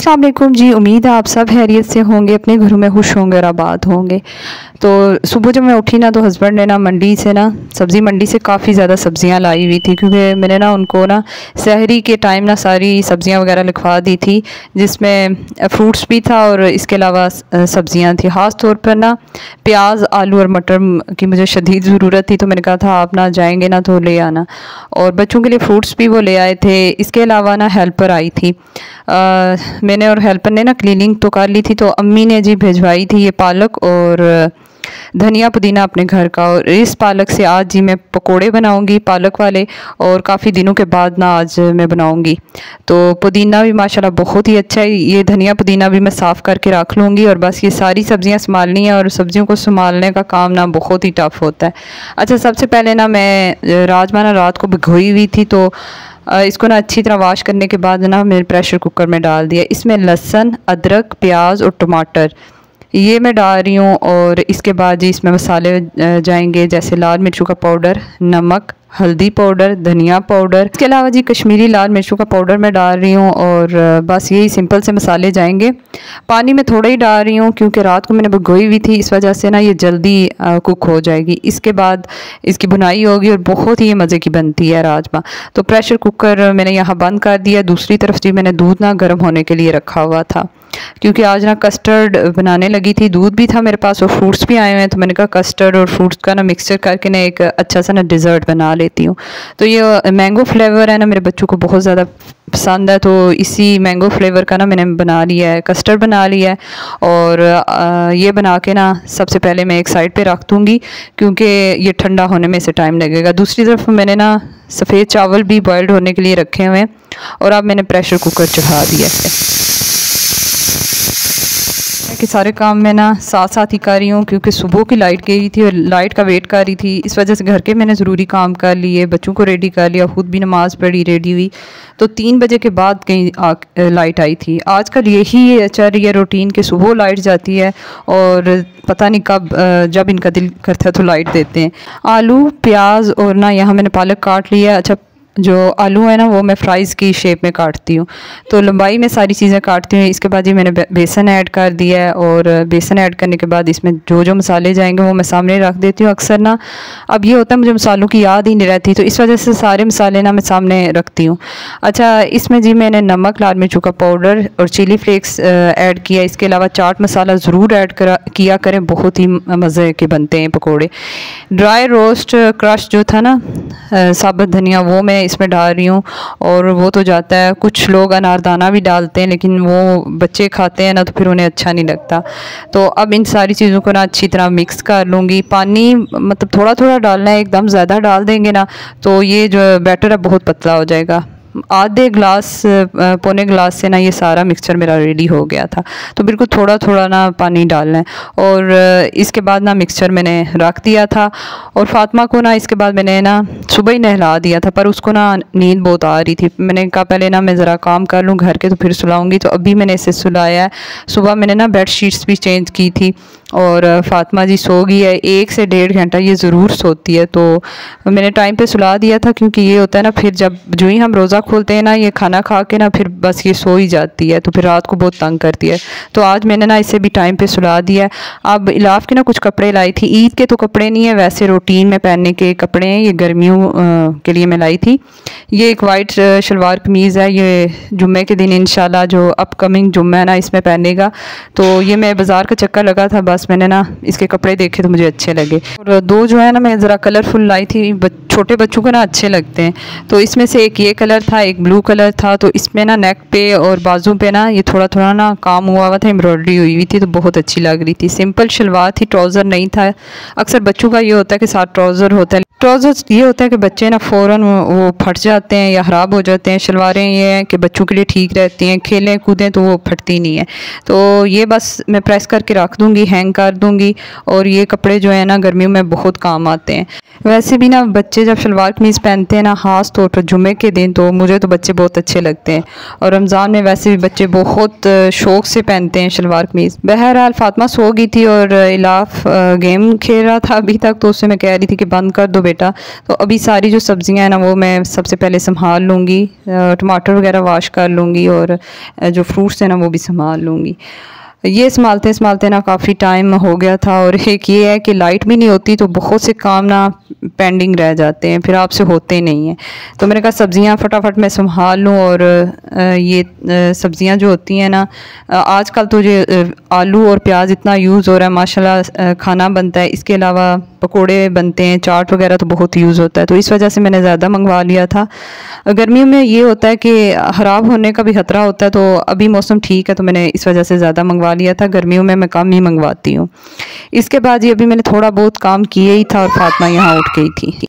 वालेकुम। जी, उम्मीद है आप सब हैरियत से होंगे, अपने घरों में खुश होंगे और आबाद होंगे। तो सुबह जब मैं उठी ना तो हस्बैंड ने ना मंडी से ना सब्ज़ी मंडी से काफ़ी ज़्यादा सब्ज़ियाँ लाई हुई थी क्योंकि मैंने ना उनको ना शहरी के टाइम ना सारी सब्ज़ियाँ वगैरह लिखवा दी थी जिसमें फ्रूट्स भी था और इसके अलावा सब्ज़ियाँ थी। ख़ास तौर पर ना प्याज आलू और मटर की मुझे शदीद ज़रूरत थी तो मैंने कहा था आप ना जाएँगे ना तो ले आना। और बच्चों के लिए फ्रूट्स भी वो ले आए थे। इसके अलावा ना हेल्पर आई थी। आ, मैंने और हेल्पर ने ना क्लीनिंग तो कर ली थी तो अम्मी ने जी भिजवाई थी ये पालक और धनिया पुदीना अपने घर का और इस पालक से आज जी मैं पकोड़े बनाऊँगी पालक वाले और काफ़ी दिनों के बाद ना आज मैं बनाऊँगी। तो पुदीना भी माशाल्लाह बहुत ही अच्छा है। ये धनिया पुदीना भी मैं साफ़ करके रख लूँगी और बस ये सारी सब्ज़ियाँ संभालनी है और सब्ज़ियों को संभालने का काम ना बहुत ही टफ होता है। अच्छा सबसे पहले ना मैं राजमा ना रात को भिगोई हुई थी तो इसको ना अच्छी तरह वाश करने के बाद ना मैंने प्रेशर कुकर में डाल दिया। इसमें लहसन, अदरक, प्याज और टमाटर। ये मैं डाल रही हूँ और इसके बाद जी इसमें मसाले जाएँगे जैसे लाल मिर्चों का पाउडर, नमक हल्दी पाउडर, धनिया पाउडर। इसके अलावा जी कश्मीरी लाल मिर्चों का पाउडर मैं डाल रही हूँ और बस यही सिंपल से मसाले जाएँगे। पानी में थोड़ा ही डाल रही हूँ क्योंकि रात को मैंने भगोई हुई थी, इस वजह से ना ये जल्दी कुक हो जाएगी। इसके बाद इसकी बुनाई होगी और बहुत ही मज़े की बनती है राजमा। तो प्रेशर कुकर मैंने यहाँ बंद कर दिया। दूसरी तरफ़ जी मैंने दूध ना गर्म होने के लिए रखा हुआ था, क्योंकि आज ना कस्टर्ड बनाने लगी थी। दूध भी था मेरे पास और फ्रूट्स भी आए हुए हैं तो मैंने कहा कस्टर्ड और फ्रूट्स का ना मिक्सचर करके ना एक अच्छा सा ना डिज़र्ट बना लेती हूँ। तो ये मैंगो फ्लेवर है ना मेरे बच्चों को बहुत ज़्यादा पसंद है तो इसी मैंगो फ्लेवर का ना मैंने बना लिया है कस्टर्ड बना लिया है। और ये बना के ना सबसे पहले मैं एक साइड पे रख दूँगी, क्योंकि ये ठंडा होने में से टाइम लगेगा। दूसरी तरफ़ मैंने ना सफ़ेद चावल भी बॉयल्ड होने के लिए रखे हुए हैं, और अब मैंने प्रेशर कुकर चढ़ा दिया है। कि सारे काम मैं ना साथ साथ ही कर रही हूँ, क्योंकि सुबह की लाइट गई थी और लाइट का वेट कर रही थी। इस वजह से घर के मैंने ज़रूरी काम कर लिए, बच्चों को रेडी कर लिया, खुद भी नमाज़ पढ़ी रेडी हुई। तो तीन बजे के बाद कहीं लाइट आई थी। आजकल यही चल रही है रूटीन कि सुबह लाइट जाती है और पता नहीं कब जब इनका दिल करता है तो लाइट देते हैं। आलू, प्याज और ना यहाँ मैंने पालक काट लिया। अच्छा जो आलू है ना, वो मैं फ्राइज़ की शेप में काटती हूँ। तो लंबाई में सारी चीज़ें काटती हूँ। इसके बाद ये मैंने बेसन ऐड कर दिया है और बेसन ऐड करने के बाद इसमें जो जो मसाले जाएँगे, वो मैं सामने रख देती हूँ अक्सर ना। अब ये होता है, मुझे मसालों की याद ही नहीं रहती तो इस वजह से सारे मसाले ना मैं सामने रखती हूँ। अच्छा इसमें जी मैंने नमक, लाल मिर्चों का पाउडर और चिली फ्लेक्स ऐड किया इसके अलावा चाट मसाला ज़रूर ऐड करा, किया करें। बहुत ही मज़े के बनते हैं पकौड़े। ड्राई रोस्ट क्रश जो था ना साबुत धनिया, वो मैं इसमें डाल रही हूँ और वो तो जाता है। कुछ लोग अनारदाना भी डालते हैं, लेकिन वो बच्चे खाते हैं ना तो फिर उन्हें अच्छा नहीं लगता। तो अब इन सारी चीज़ों को ना अच्छी तरह मिक्स कर लूँगी। पानी मतलब थोड़ा थोड़ा डालना है, एकदम ज़्यादा डाल देंगे ना तो ये जो बैटर है बहुत पतला हो जाएगा। आधे ग्लास पौने ग्लास से ना ये सारा मिक्सचर मेरा रेडी हो गया था। तो बिल्कुल थोड़ा थोड़ा ना पानी डालना है। और इसके बाद ना मिक्सचर मैंने रख दिया था। और फातिमा को ना इसके बाद मैंने ना सुबह ही नहला दिया था, पर उसको ना नींद बहुत आ रही थी। मैंने कहा, पहले ना मैं ज़रा काम कर लूँ घर के तो फिर सुलाऊँगी। तो अभी मैंने इसे सुलाया है। सुबह मैंने ना बेड शीट्स भी चेंज की थी। और फातिमा जी सो गई है, एक से डेढ़ घंटा ये ज़रूर सोती है तो मैंने टाइम पे सुला दिया था क्योंकि ये होता है ना, फिर जब जो ही हम रोज़ा खोलते हैं ना, ये खाना खा के ना, फिर बस ये सो ही जाती है तो फिर रात को बहुत तंग करती है। तो आज मैंने ना इसे भी टाइम पर सुला दिया अब इलाफ के ना कुछ कपड़े लाई थी, ईद के तो कपड़े नहीं है, वैसे रूटीन में पहनने के कपड़े हैं, ये गर्मियों के लिए मैं लाई थी। ये एक वाइट शलवार कमीज़ है, ये जुम्मे के दिन इन जो अपकमिंग जुम्मा है ना, इसमें पहनेगा। तो ये मैं बाज़ार का चक्कर लगा था, बस मैंने ना इसके कपड़े देखे तो मुझे अच्छे लगे। और दो जो है ना, मैं ज़रा कलरफुल लाई थी छोटे बच्चों को ना अच्छे लगते हैं। तो इसमें से एक ये कलर था, एक ब्लू कलर था। तो इसमें ना नेक पे और बाजू पे ना ये थोड़ा थोड़ा ना काम हुआ हुआ था एम्ब्रॉयडरी हुई हुई थी तो बहुत अच्छी लग रही थी। सिंपल शलवार थी ट्राउज़र नहीं था। अक्सर बच्चों का ये होता है कि साथ ट्राउज़र होता है। ट्राउज़र्स ये होता है कि बच्चे ना फ़ौर वो फट जाते हैं या ख़राब हो जाते हैं। शलवारें ये हैं कि बच्चों के लिए ठीक रहती हैं, खेलें, कूदें तो वो फटती नहीं है। तो ये बस मैं प्रेस करके रख दूँगी हैंग हैंग कर दूँगी और ये कपड़े जो है ना गर्मियों में बहुत काम आते हैं। वैसे भी ना बच्चे जब शलवार कमीज़ पहनते हैं ना, ख़ास तौर पर जुमे के दिन तो मुझे तो बच्चे बहुत अच्छे लगते हैं। और रमज़ान में वैसे भी बच्चे बहुत शौक़ से पहनते हैं शलवार कमीज़। बहरहाल फातिमा सो गई थी और इलाफ गेम खेल रहा था अभी तक तो उससे मैं कह रही थी कि बंद कर दो बेटा। तो अभी सारी जो सब्ज़ियाँ हैं ना, वो मैं सबसे पहले संभाल लूँगी टमाटर वगैरह वाश कर लूँगी और जो फ्रूट्स हैं ना, वो भी संभाल लूँगी। ये संभालते संभालते ना काफ़ी टाइम हो गया था और एक ये है कि लाइट भी नहीं होती तो बहुत से काम ना पेंडिंग रह जाते हैं, फिर आपसे होते नहीं हैं। तो मैंने कहा सब्ज़ियाँ फटाफट मैं संभाल लूँ और ये सब्ज़ियाँ जो होती हैं ना आजकल तो ये आलू और प्याज इतना यूज़ हो रहा है, माशाल्लाह खाना बनता है, इसके अलावा पकोड़े बनते हैं, चाट वगैरह तो बहुत यूज़ होता है तो इस वजह से मैंने ज़्यादा मंगवा लिया था। गर्मियों में ये होता है कि ख़राब होने का भी ख़तरा होता है तो अभी मौसम ठीक है तो मैंने इस वजह से ज़्यादा मंगवा लिया था गर्मियों में मैं कम ही मंगवाती हूँ। इसके बाद ये अभी मैंने थोड़ा बहुत काम किए ही था और फातमा यहाँ उठ गई थी।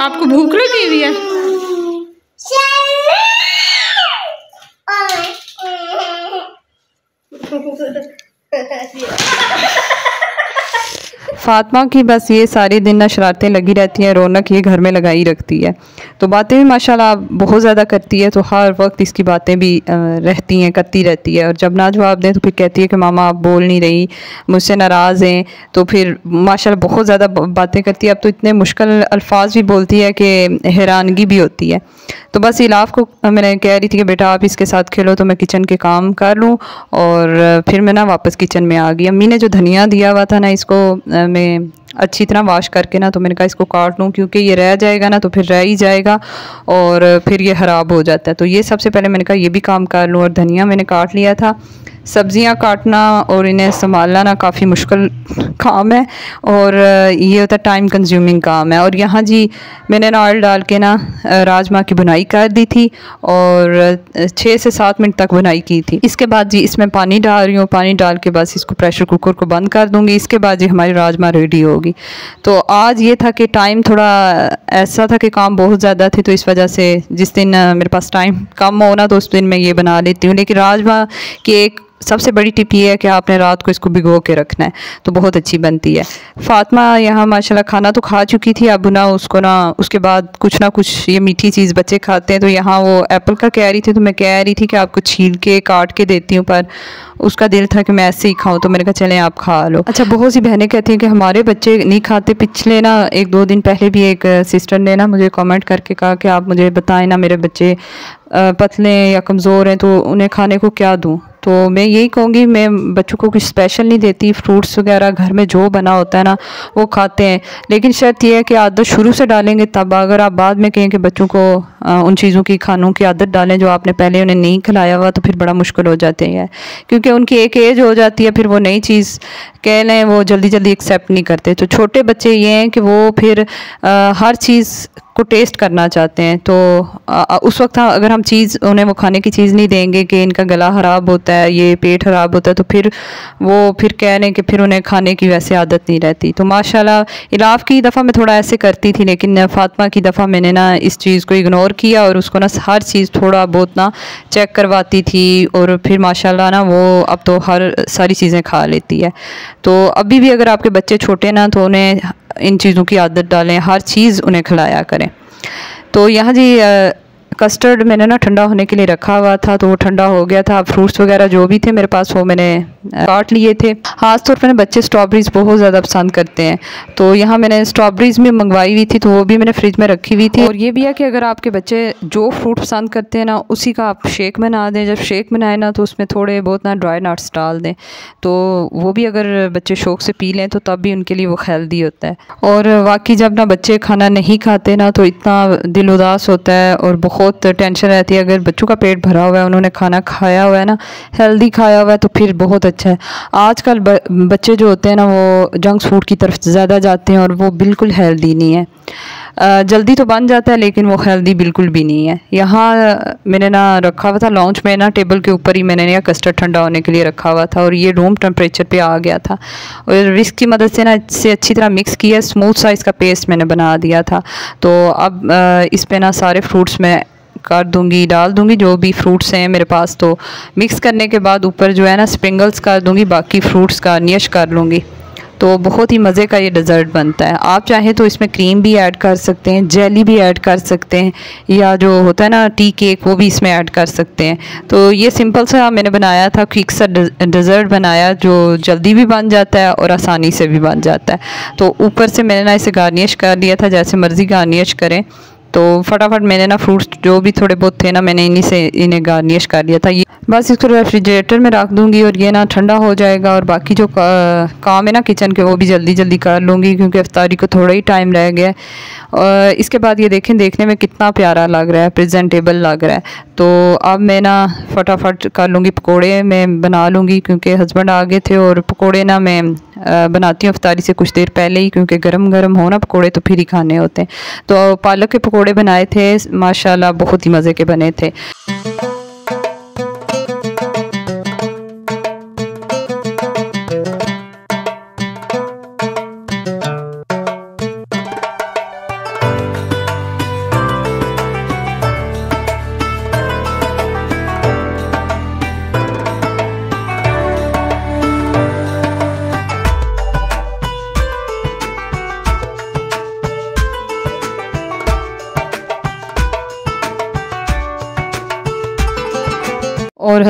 आपको भूख लगी हुई है? फातिमा की बस ये सारे दिन ना शरारतें लगी रहती हैं, रौनक ये घर में लगाई रखती है। तो बातें भी माशाल्लाह बहुत ज़्यादा करती है तो हर वक्त इसकी बातें भी रहती हैं, करती रहती है। और जब ना जवाब दें तो फिर कहती है कि मामा आप बोल नहीं रही, मुझसे नाराज़ हैं। तो फिर माशाल्लाह बहुत ज़्यादा बातें करती है। अब तो इतने मुश्किल अल्फाज भी बोलती है कि हैरानगी भी होती है। तो बस इलाफ को मैंने कह रही थी कि बेटा आप इसके साथ खेलो तो मैं किचन के काम कर लूँ। और फिर मैं ना वापस किचन में आ गई। अम्मी ने जो धनिया दिया हुआ था ना इसको मैं अच्छी तरह वाश करके ना तो मैंने कहा इसको काट लूँ, क्योंकि ये रह जाएगा ना तो फिर रह ही जाएगा और फिर ये ख़राब हो जाता है। तो ये सबसे पहले मैंने कहा ये भी काम कर लूँ और धनिया मैंने काट लिया था। सब्ज़ियाँ काटना और इन्हें संभालना ना काफ़ी मुश्किल काम है और ये होता है टाइम कंज्यूमिंग काम है। और यहाँ जी मैंने ना ऑयल डाल के ना राजमा की बुनाई कर दी थी और छः से सात मिनट तक बुनाई की थी। इसके बाद जी इसमें पानी डाल रही हूँ। पानी डाल के बस इसको प्रेशर कुकर को बंद कर दूँगी। इसके बाद जी हमारी राजमा रेडी होगी। तो आज ये था कि टाइम थोड़ा ऐसा था कि काम बहुत ज़्यादा थे तो इस वजह से जिस दिन मेरे पास टाइम कम होना तो उस दिन मैं ये बना लेती हूँ। लेकिन राजमा की एक सबसे बड़ी टिप ये है कि आपने रात को इसको भिगो के रखना है तो बहुत अच्छी बनती है। फातिमा यहाँ माशाल्लाह खाना तो खा चुकी थी, अब ना उसको ना, उसके बाद कुछ ना कुछ ये मीठी चीज़ बच्चे खाते हैं तो यहाँ वो एप्पल का कह रही थी तो मैं कह रही थी कि आपको छील के, काट के देती हूँ, पर उसका दिल था कि मैं ऐसे ही खाऊँ तो मैंने कहा, चलें, आप खा लो। अच्छा बहुत सी बहनें कहती हैं कि हमारे बच्चे नहीं खाते, पिछले ना एक दो दिन पहले भी एक सिस्टर ने ना मुझे कमेंट करके कहा कि आप मुझे बताएँ ना मेरे बच्चे पतले या कमज़ोर हैं तो उन्हें खाने को क्या दूँ? तो मैं यही कहूँगी मैं बच्चों को कुछ स्पेशल नहीं देती फ्रूट्स वगैरह घर में जो बना होता है ना वो खाते हैं। लेकिन शर्त यह है कि आदत शुरू से डालेंगे तब अगर आप बाद में कहें कि बच्चों को उन चीज़ों की खानों की आदत डालें जो आपने पहले उन्हें नहीं खिलाया हुआ तो फिर बड़ा मुश्किल हो जाते हैं। क्योंकि उनकी एक एज हो जाती है फिर वो नई चीज़ कह लें वो जल्दी जल्दी एक्सेप्ट नहीं करते। तो छोटे बच्चे ये हैं कि वो फिर आ, हर चीज़ को टेस्ट करना चाहते हैं तो आ, उस वक्त अगर हम चीज़ उन्हें वो खाने की चीज़ नहीं देंगे कि इनका गला ख़राब होता है ये पेट ख़राब होता है तो फिर वो फिर कह लें कि फिर उन्हें खाने की वैसे आदत नहीं रहती। तो माशाल्लाह इलाफ की दफ़ा मैं थोड़ा ऐसे करती थी लेकिन फातमा की दफ़ा मैंने ना इस चीज़ को इग्नोर किया और उसको ना हर चीज़ थोड़ा बहुत ना चेक करवाती थी और फिर माशाला ना वो अब तो हर सारी चीज़ें खा लेती है। तो अभी भी अगर आपके बच्चे छोटे ना तो उन्हें इन चीज़ों की आदत डालें, हर चीज़ उन्हें खिलाया करें। तो यहाँ जी कस्टर्ड मैंने ना ठंडा होने के लिए रखा हुआ था तो वो ठंडा हो गया था। फ्रूट्स वगैरह जो भी थे मेरे पास, वो मैंने काट लिए थे। ख़ास तौर पर बच्चे स्ट्रॉबेरीज़ बहुत ज़्यादा पसंद करते हैं। तो यहाँ मैंने स्ट्रॉबेरीज़ भी मंगवाई हुई थी तो वो भी मैंने फ्रिज में रखी हुई थी। और ये भी है कि अगर आपके बच्चे जो फ्रूट पसंद करते हैं ना, उसी का आप शेक बना दें। जब शेक बनाए ना तो उसमें थोड़े बहुत ना ड्राई नट्स डाल दें। तो वो भी अगर बच्चे शौक से पी लें तो तब भी उनके लिए वो हेल्दी होता है। और बाकी जब ना बच्चे खाना नहीं खाते ना तो इतना दिल उदास होता है और बहुत टेंशन रहती है। अगर बच्चों का पेट भरा हुआ है, उन्होंने खाना खाया हुआ है ना हेल्दी खाया हुआ है तो फिर बहुत अच्छा है। आजकल बच्चे जो होते हैं ना, वो जंक फ़ूड की तरफ़ ज़्यादा जाते हैं और वो बिल्कुल हेल्दी नहीं है। जल्दी तो बन जाता है, लेकिन वो हेल्दी बिल्कुल भी नहीं है। यहाँ मैंने ना रखा हुआ था लॉन्च में, ना टेबल के ऊपर ही मैंने ना कस्टर्ड ठंडा होने के लिए रखा हुआ था और ये रूम टेम्परेचर पे आ गया था। और विस्क की मदद से ना, इससे अच्छी तरह मिक्स किया स्मूथ साइज़ का पेस्ट मैंने बना दिया था। तो अब इस पर ना सारे फ्रूट्स में कर दूँगी, डाल दूँगी, जो भी फ्रूट्स हैं मेरे पास तो मिक्स करने के बाद ऊपर जो है ना स्प्रिंगल्स कर दूँगी, बाकी फ्रूट्स नियश कर लूँगी। तो बहुत ही मज़े का ये डिज़र्ट बनता है। आप चाहें तो इसमें क्रीम भी ऐड कर सकते हैं जेली भी ऐड कर सकते हैं, या जो होता है ना टी केक वो भी इसमें ऐड कर सकते हैं। तो ये सिंपल सा मैंने बनाया था क्विक सा डिज़र्ट बनाया, जो जल्दी भी बन जाता है और आसानी से भी बन जाता है। तो ऊपर से मैंने ना इसे गार्निश कर लिया था, जैसे मर्ज़ी गार्निश करें। तो फटाफट मैंने ना फ्रूट्स जो भी थोड़े बहुत थे ना मैंने इन्हीं से इन्हें गार्निश कर लिया था। ये बस इसको रेफ्रिजरेटर में रख दूँगी और ये ना ठंडा हो जाएगा और बाकी जो का, काम है ना किचन के वो भी जल्दी जल्दी कर लूँगी क्योंकि अफ्तारी को थोड़ा ही टाइम रह गया और इसके बाद ये देखें देखने में कितना प्यारा लग रहा है प्रेजेंटेबल लग रहा है। तो अब मैं ना फटाफट कर लूँगी पकोड़े मैं बना लूँगी क्योंकि हस्बैंड आ गए थे और पकोड़े ना मैं बनाती हूँ अफ्तारी से कुछ देर पहले ही क्योंकि गर्म गर्म हो ना पकौड़े तो फिर ही खाने होते हैं। तो पालक के पकोड़े बनाए थे माशाल्लाह बहुत ही मज़े के बने थे।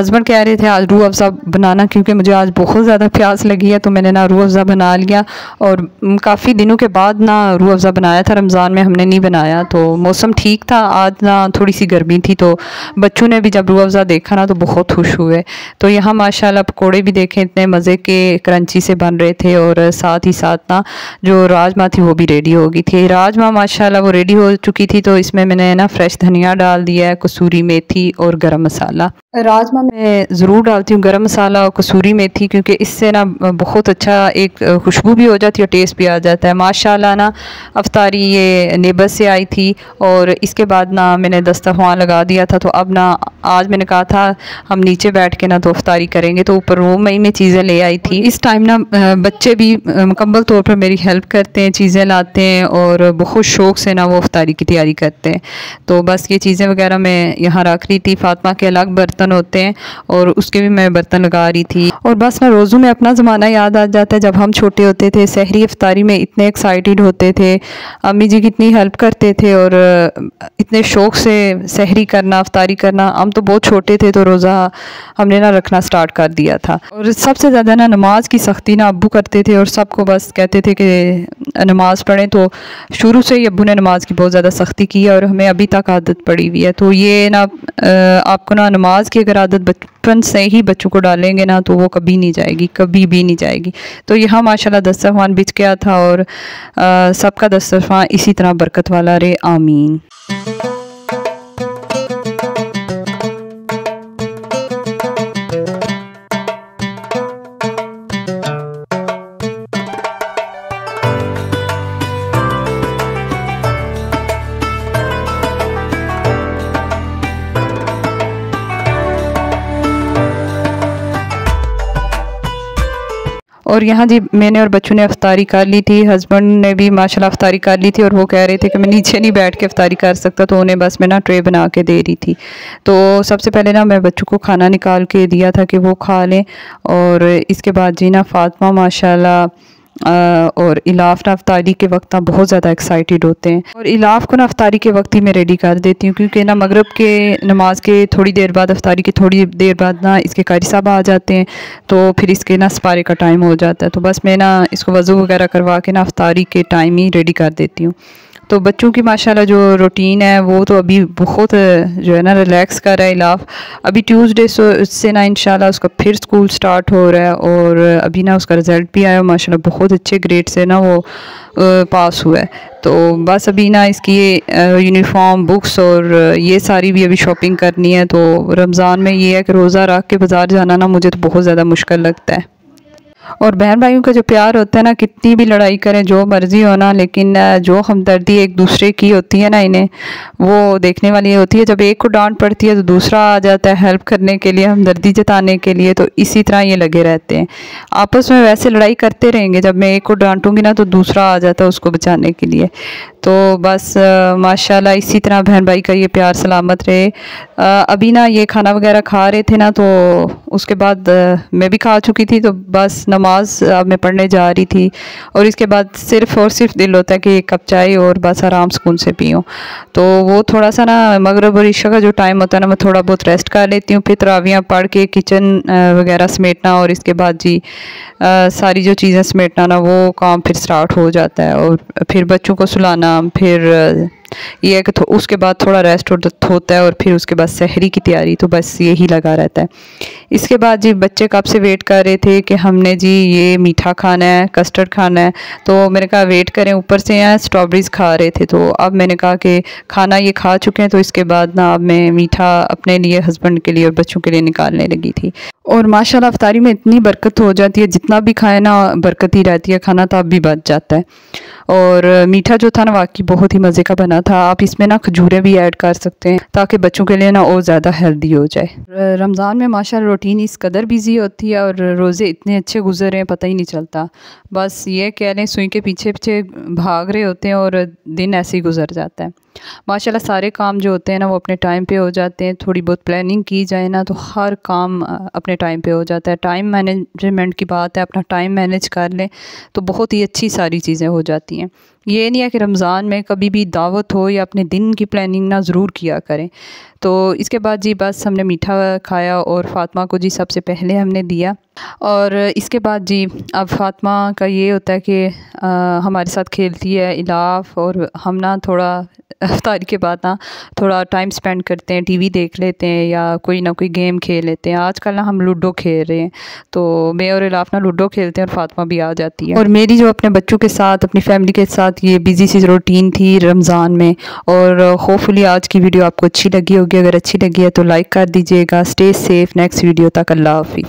हस्बैंड कह रहे थे, आज रूह अफ़ज़ा बनाना क्योंकि मुझे आज बहुत ज़्यादा प्यास लगी है तो मैंने ना रूह अफ़ज़ा बना लिया और काफ़ी दिनों के बाद ना रूह अफ़ज़ा बनाया था, रमज़ान में हमने नहीं बनाया तो मौसम ठीक था, आज ना थोड़ी सी गर्मी थी तो बच्चों ने भी जब रूह अफ़ज़ा देखा ना तो बहुत खुश हुए। तो यहाँ माशाल्लाह पकौड़े भी देखे, इतने मज़े के क्रंची से बन रहे थे और साथ ही साथ ना जो राजमा थी, वो भी रेडी हो गई थी। राजमा माशाल्लाह वो रेडी हो चुकी थी तो इसमें मैंने ना फ्रेश धनिया डाल दिया है, कसूरी मेथी और गर्म मसाला। राजमा में ज़रूर डालती हूँ। गरम मसाला और कसूरी मेथी, क्योंकि इससे ना बहुत अच्छा एक खुशबू भी हो जाती है और टेस्ट भी आ जाता है। माशाल्लाह ना, अफतारी ये नेबर से आई थी और इसके बाद ना मैंने दस्तरखान लगा दिया था। तो अब ना, आज मैंने कहा था, हम नीचे बैठ के ना तो अफ्तारी करेंगे। तो ऊपर रूम में ही मैं चीज़ें ले आई थी। इस टाइम ना बच्चे भी मुकम्मल तौर पर मेरी हेल्प करते हैं, चीज़ें लाते हैं और बहुत शौक़ से ना वो अफतारी की तैयारी करते हैं। तो बस ये चीज़ें वगैरह मैं यहाँ रख रही थी। फातमा के अलग बर्तन बर्तन होते हैं और उसके भी मैं बर्तन लगा रही थी। और बस ना रोज़ों में अपना ज़माना याद आ जाता है जब हम छोटे होते थे सहरी अफ्तारी में इतने एक्साइटेड होते थे, अम्मी जी कितनी हेल्प करते थे और इतने शौक़ से सहरी करना अफ्तारी करना, हम तो बहुत छोटे थे तो रोज़ा हमने ना रखना स्टार्ट कर दिया था। और सबसे ज़्यादा ना नमाज़ की सख्ती ना अबू करते थे और सबको बस कहते थे कि नमाज़ पढ़ें। तो शुरू से ही अबू ने नमाज़ की बहुत ज़्यादा सख्ती की है और हमें अभी तक आदत पड़ी हुई है। तो ये ना आपको ना नमाज़ की अगर आदत बचपन से ही बच्चों को डालेंगे ना तो वो कभी नहीं जाएगी, कभी भी नहीं जाएगी। तो यहाँ माशाल्लाह दस्तरखान बिछ गया था और सबका दस्तरखान इसी तरह बरकत वाला रे आमीन। और यहाँ जी मैंने और बच्चों ने अफ्तारी कर ली थी हस्बैंड ने भी माशाल्लाह अफ्तारी कर ली थी और वो कह रहे थे कि मैं नीचे नहीं बैठ के अफ्तारी कर सकता तो उन्हें बस मैं ना ट्रे बना के दे रही थी। तो सबसे पहले ना मैं बच्चों को खाना निकाल के दिया था कि वो खा लें और इसके बाद जी ना फातमा माशाल्लाह और इलाफ ना अफ्तारी के वक्त ना बहुत ज़्यादा एक्साइटेड होते हैं। और इलाफ को ना अफ्तारी के वक्त ही मैं रेडी कर देती हूँ, क्योंकि ना मगरब के नमाज़ के थोड़ी देर बाद, अफ्तारी के थोड़ी देर बाद ना इसके कारी साहब आ जाते हैं तो फिर इसके ना सपारे का टाइम हो जाता है। तो बस मैं ना इसको वज़ू वगैरह करवा के ना अफ्तारी के टाइम ही रेडी कर देती हूँ। तो बच्चों की माशाल्लाह जो रूटीन है, वो तो अभी बहुत जो है ना रिलैक्स कर रहा है इलाफ। अभी ट्यूसडे से ना इंशाल्लाह उसका फिर स्कूल स्टार्ट हो रहा है और अभी ना उसका रिज़ल्ट भी आया, माशाल्लाह बहुत अच्छे ग्रेड से ना वो पास हुआ है। तो बस अभी ना इसकी यूनिफॉर्म बुक्स और ये सारी भी अभी शॉपिंग करनी है तो रमज़ान में ये है कि रोज़ा रख के बाज़ार जाना ना मुझे तो बहुत ज़्यादा मुश्किल लगता है। और बहन भाइयों का जो प्यार होता है ना, कितनी भी लड़ाई करें, जो मर्ज़ी हो ना, लेकिन जो हमदर्दी एक दूसरे की होती है ना इन्हें, वो देखने वाली होती है। जब एक को डांट पड़ती है तो दूसरा आ जाता है हेल्प करने के लिए, हमदर्दी जताने के लिए तो इसी तरह ये लगे रहते हैं। आपस में वैसे लड़ाई करते रहेंगे, जब मैं एक को डांटूँगी ना तो दूसरा आ जाता है उसको बचाने के लिए। तो बस माशाल्लाह इसी तरह बहन भाई का ये प्यार सलामत रहे। अभी ना ये खाना वगैरह खा रहे थे ना तो उसके बाद मैं भी खा चुकी थी तो बस नमाज़ मैं पढ़ने जा रही थी और इसके बाद सिर्फ़ और सिर्फ़ दिल होता है कि एक कप चाय और बस आराम सुकून से पीऊँ तो वो थोड़ा सा ना मगरब और ईशा का जो टाइम होता है ना मैं थोड़ा बहुत रेस्ट कर लेती हूँ फिर तरावियाँ पढ़ के किचन वगैरह समेटना और इसके बाद जी आ, सारी जो चीज़ें समेटना ना वो काम फिर स्टार्ट हो जाता है और फिर बच्चों को सुलाना फिर ये है कि तो उसके बाद थोड़ा रेस्ट होता है और फिर उसके बाद शहरी की तैयारी तो बस यही लगा रहता है। इसके बाद जी बच्चे कब से वेट कर रहे थे कि हमने जी ये मीठा खाना है कस्टर्ड खाना है तो मैंने कहा वेट करें, ऊपर से यहाँ स्ट्रॉबेरीज़ खा रहे थे। तो अब मैंने कहा कि खाना ये खा चुके हैं तो इसके बाद ना अब मैं मीठा अपने लिए हस्बैंड के लिए और बच्चों के लिए निकालने लगी थी। और माशाल्लाह, अफ्तारी में इतनी बरकत हो जाती है, जितना भी खाए ना बरकत ही रहती है, खाना तो अब भी बच जाता है। और मीठा जो था ना, वाकई बहुत ही मज़े का बना था। आप इसमें ना खजूरें भी ऐड कर सकते हैं, ताकि बच्चों के लिए ना और ज़्यादा हेल्दी हो जाए। रमज़ान में माशा रूटीन इस कदर बिज़ी होती है और रोज़े इतने अच्छे गुजर रहे हैं, पता ही नहीं चलता। बस ये कह लें, सुई के पीछे पीछे भाग रहे होते हैं और दिन ऐसे ही गुजर जाता है। माशाल्लाह सारे काम जो होते हैं ना, वो अपने टाइम पे हो जाते हैं। थोड़ी बहुत प्लानिंग की जाए ना तो हर काम अपने टाइम पे हो जाता है। टाइम मैनेजमेंट की बात है, अपना टाइम मैनेज कर लें तो बहुत ही अच्छी सारी चीज़ें हो जाती हैं। ये नहीं है कि रमज़ान में कभी भी दावत हो या अपने दिन की प्लानिंग ना ज़रूर किया करें। तो इसके बाद जी बस हमने मीठा खाया और फ़ातिमा को जी सबसे पहले हमने दिया। और इसके बाद जी अब फ़ातिमा का ये होता है कि आ, हमारे साथ खेलती है इलाफ और हम ना थोड़ा अफ्तारी के बाद ना थोड़ा टाइम स्पेंड करते हैं टीवी देख लेते हैं या कोई ना कोई गेम खेल लेते हैं। आजकल ना हम लूडो खेल रहे हैं तो मैं और इलाफ ना लूडो खेलते हैं और फातिमा भी आ जाती है। और मेरी जो अपने बच्चों के साथ अपनी फैमिली के साथ ये बिज़ी सी रूटीन थी रमज़ान में और होपफुली आज की वीडियो आपको अच्छी लगी होगी। अगर अच्छी लगी है तो लाइक कर दीजिएगा। स्टे सेफ़ नेक्स्ट वीडियो तक अल्लाह हाफि